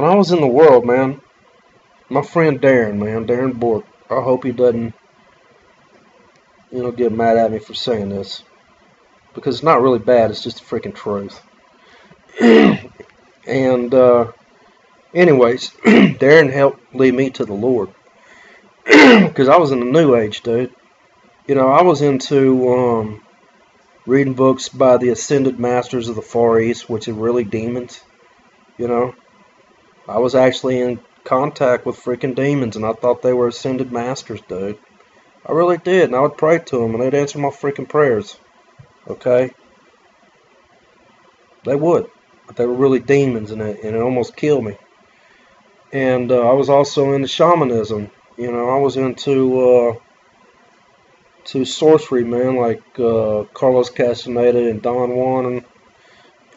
when I was in the world, man, my friend Darren, man, Darren Bork, I hope he doesn't, you know, get mad at me for saying this. Because it's not really bad, it's just the freaking truth. and, uh, anyways, Darren helped lead me to the Lord. Because I was in the New Age, dude. You know, I was into, um, reading books by the Ascended Masters of the Far East, which are really demons. You know, I was actually in contact with freaking demons, and I thought they were ascended masters, dude. I really did, and I would pray to them, and they'd answer my freaking prayers. Okay? They would. But they were really demons, and it, and it almost killed me. And uh, I was also into shamanism. You know, I was into uh, to sorcery, man, like uh, Carlos Castaneda and Don Juan and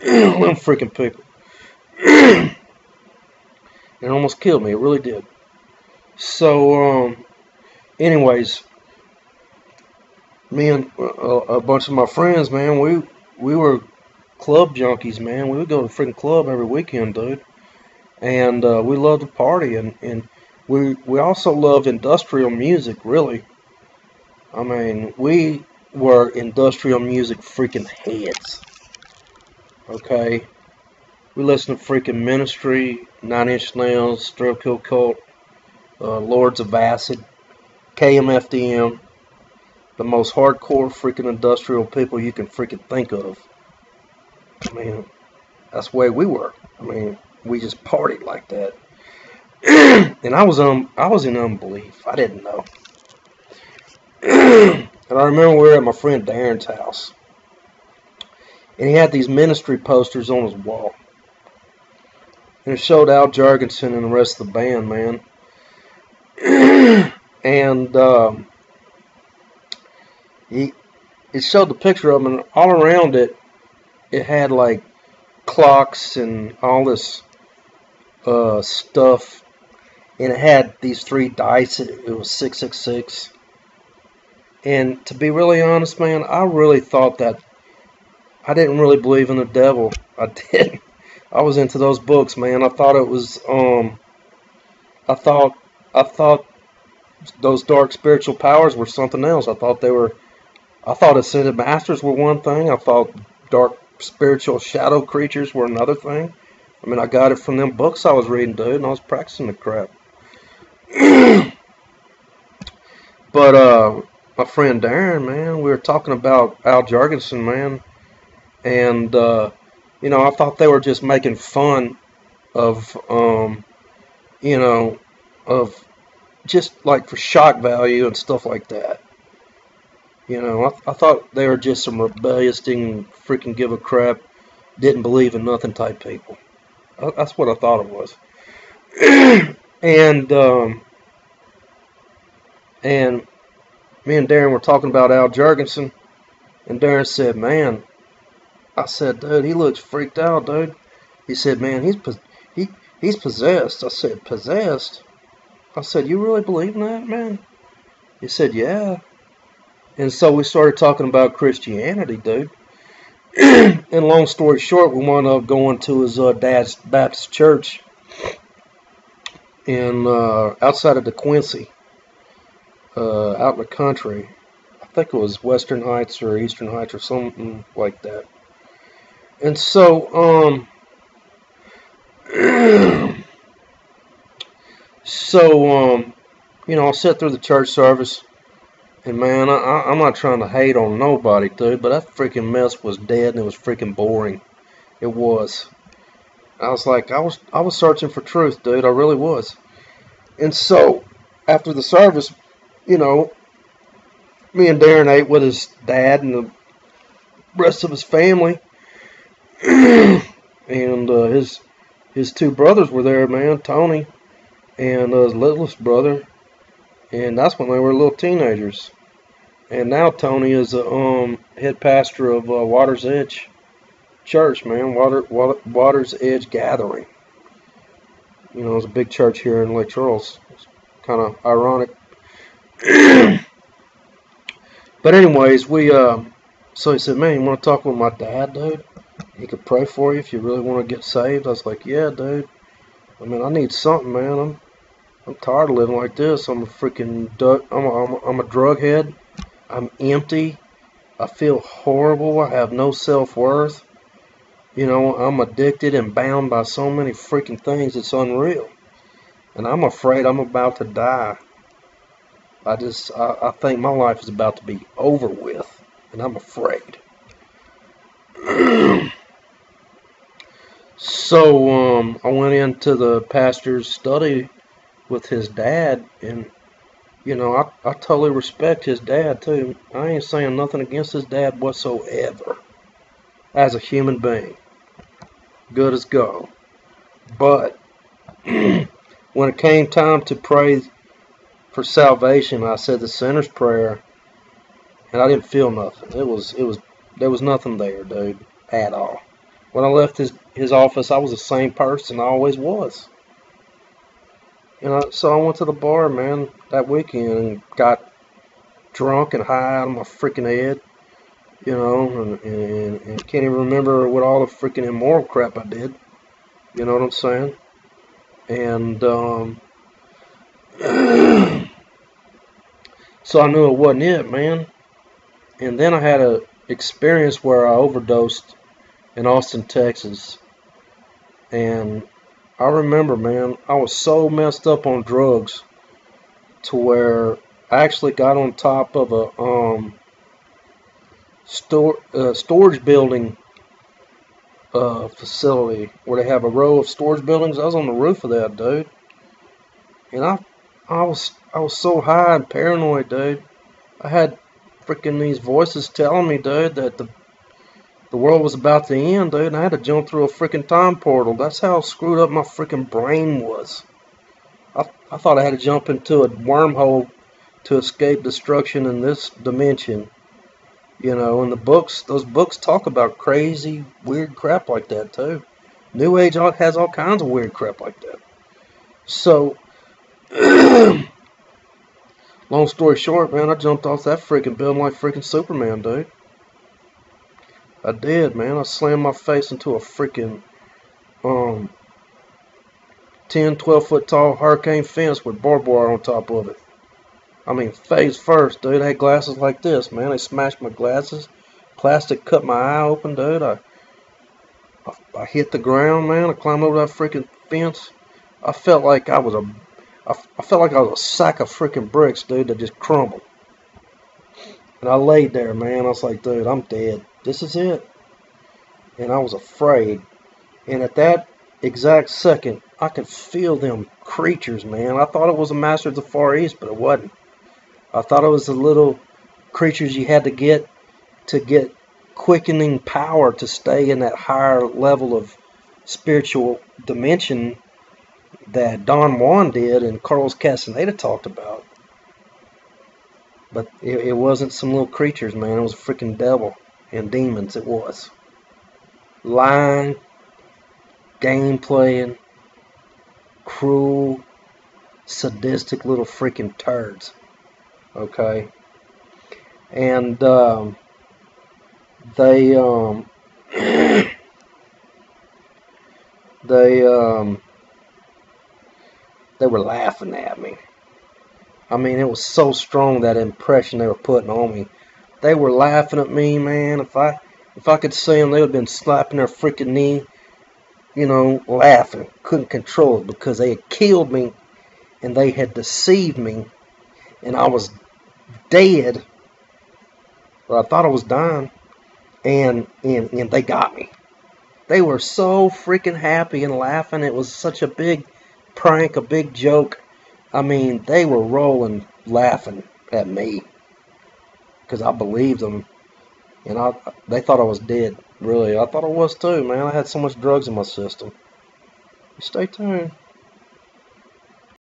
them freaking people. It almost killed me. It really did. So, um, anyways, me and a, a bunch of my friends, man, we we were club junkies, man. We would go to the freaking club every weekend, dude. And uh, we loved to party, and, and we we also loved industrial music, really. I mean, we were industrial music freaking heads. Okay, we listen to freaking Ministry, Nine Inch Nails, Stroke Kill Cult, uh, Lords of Acid, KMFDM, the most hardcore freaking industrial people you can freaking think of. I mean, that's the way we were. I mean, we just partied like that. and I was um I was in unbelief. I didn't know. and I remember we were at my friend Darren's house. And he had these ministry posters on his wall. And it showed Al Jourgensen and the rest of the band, man. and um, he it showed the picture of him, and all around it, it had like clocks and all this uh, stuff, and it had these three dice. It, it was six six six. And to be really honest, man, I really thought that I didn't really believe in the devil. I didn't. I was into those books, man. I thought it was um I thought I thought those dark spiritual powers were something else. I thought they were I thought ascended masters were one thing. I thought dark spiritual shadow creatures were another thing. I mean, I got it from them books I was reading, dude, and I was practicing the crap. but uh my friend Darren, man, we were talking about Al Jourgensen, man, and uh you know, I thought they were just making fun of, um, you know, of just like for shock value and stuff like that. You know, I, I thought they were just some rebellious, didn't freaking give a crap, didn't believe in nothing type people. That's what I thought it was. and, um, and me and Darren were talking about Al Jourgensen, and Darren said, man, I said, dude, he looks freaked out, dude. He said, man, he's he he's possessed. I said, possessed? I said, you really believe in that, man? He said, yeah. And so we started talking about Christianity, dude. and long story short, we wound up going to his uh, dad's Baptist church in uh, outside of DeQuincy, uh, out in the country. I think it was Western Heights or Eastern Heights or something like that. And so, um, so, um, you know, I sat through the church service, and man, I, I'm not trying to hate on nobody, dude, but that freaking mess was dead and it was freaking boring. It was. I was like, I was, I was searching for truth, dude. I really was. And so, after the service, you know, me and Darren ate with his dad and the rest of his family. and uh, his his two brothers were there, man, Tony and uh, his littlest brother, and that's when they were little teenagers. And now Tony is a um, head pastor of uh, Waters Edge Church, man, Water, Water Waters Edge Gathering. You know, it's a big church here in Lake Charles. It's kind of ironic. but anyways, we uh, so he said, man, you want to talk with my dad, dude? He could pray for you if you really want to get saved. I was like, yeah, dude. I mean, I need something, man. I'm I'm tired of living like this. I'm a freaking du- I'm a, I'm a, I'm a drug head. I'm empty. I feel horrible. I have no self worth. You know, I'm addicted and bound by so many freaking things. It's unreal. And I'm afraid I'm about to die. I just, I, I think my life is about to be over with. And I'm afraid. so, um, I went into the pastor's study with his dad and you know, I, I totally respect his dad too. I ain't saying nothing against his dad whatsoever as a human being. Good as gold. But when it came time to pray for salvation, I said the sinner's prayer and I didn't feel nothing. It was it was there was nothing there, dude, at all. When I left his his office, I was the same person I always was. You know, so I went to the bar, man, that weekend and got drunk and high out of my freaking head. You know, and, and, and can't even remember what all the freaking immoral crap I did. You know what I'm saying? And um, so I knew it wasn't it, man. And then I had a experience where I overdosed in Austin, Texas. And I remember, man, I was so messed up on drugs to where I actually got on top of a um, store uh, storage building uh, facility where they have a row of storage buildings. I was on the roof of that, dude, and I I was I was so high and paranoid, dude. I had freaking these voices telling me, dude, that the the world was about to end, dude, and I had to jump through a freaking time portal. That's how screwed up my freaking brain was. I, I thought I had to jump into a wormhole to escape destruction in this dimension. You know, and the books, those books talk about crazy, weird crap like that, too. New Age has all kinds of weird crap like that. So, long story short, man, I jumped off that freaking building like freaking Superman, dude. I did, man. I slammed my face into a freaking um 10, 12 foot tall hurricane fence with barbed wire on top of it. I mean, face first, dude. I had glasses like this, man. They smashed my glasses. Plastic cut my eye open, dude. I, I, I hit the ground, man. I climbed over that freaking fence. I felt like I was a, I, I felt like I was a sack of freaking bricks, dude, that just crumbled. And I laid there, man. I was like, dude, I'm dead. This is it. And I was afraid. And at that exact second, I could feel them creatures, man. I thought it was a Master of the Far East, but it wasn't. I thought it was the little creatures you had to get to get quickening power to stay in that higher level of spiritual dimension that Don Juan did and Carlos Castaneda talked about. But it, it wasn't some little creatures, man. It was a freaking devil and demons it was. Lying, game playing, cruel, sadistic little freaking turds. Okay? And um, they um, they um, they were laughing at me. I mean, it was so strong that impression they were putting on me they were laughing at me, man. If I if I could see them, they would have been slapping their freaking knee, you know, laughing. Couldn't control it because they had killed me and they had deceived me and I was dead. But I thought I was dying. And, and, and they got me. They were so freaking happy and laughing. It was such a big prank, a big joke. I mean, they were rolling, laughing at me because I believed them, and I they thought I was dead. Really, I thought I was too, man. I had so much drugs in my system. Stay tuned.